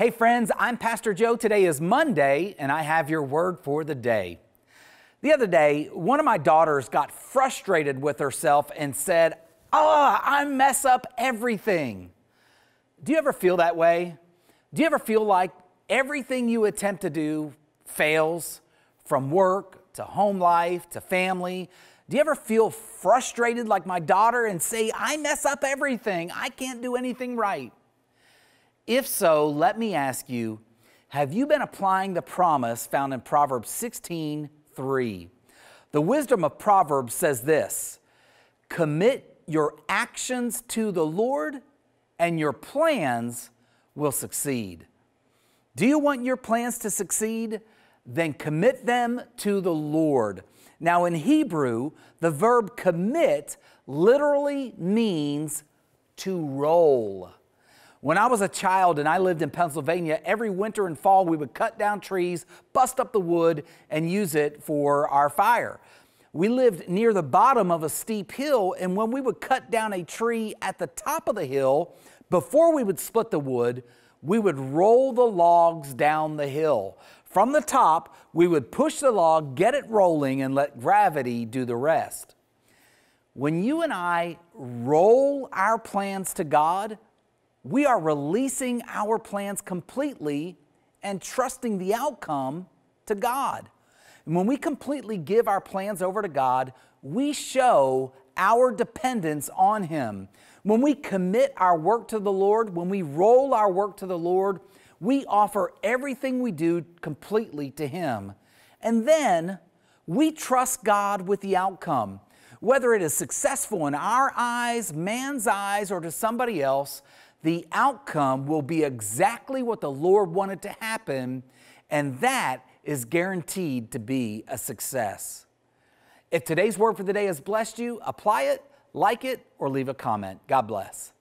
Hey, friends, I'm Pastor Joe. Today is Monday, and I have your word for the day. The other day, one of my daughters got frustrated with herself and said, Oh, I mess up everything. Do you ever feel that way? Do you ever feel like everything you attempt to do fails from work to home life to family? Do you ever feel frustrated like my daughter and say, I mess up everything? I can't do anything right? If so, let me ask you have you been applying the promise found in Proverbs 16 3? The wisdom of Proverbs says this commit your actions to the Lord, and your plans will succeed. Do you want your plans to succeed? Then commit them to the Lord. Now, in Hebrew, the verb commit literally means to roll. When I was a child and I lived in Pennsylvania, every winter and fall we would cut down trees, bust up the wood, and use it for our fire. We lived near the bottom of a steep hill, and when we would cut down a tree at the top of the hill, before we would split the wood, we would roll the logs down the hill. From the top, we would push the log, get it rolling, and let gravity do the rest. When you and I roll our plans to God, we are releasing our plans completely and trusting the outcome to God. And when we completely give our plans over to God, we show our dependence on Him. When we commit our work to the Lord, when we roll our work to the Lord, we offer everything we do completely to Him. And then we trust God with the outcome. Whether it is successful in our eyes, man's eyes, or to somebody else, the outcome will be exactly what the Lord wanted to happen, and that is guaranteed to be a success. If today's word for the day has blessed you, apply it, like it, or leave a comment. God bless.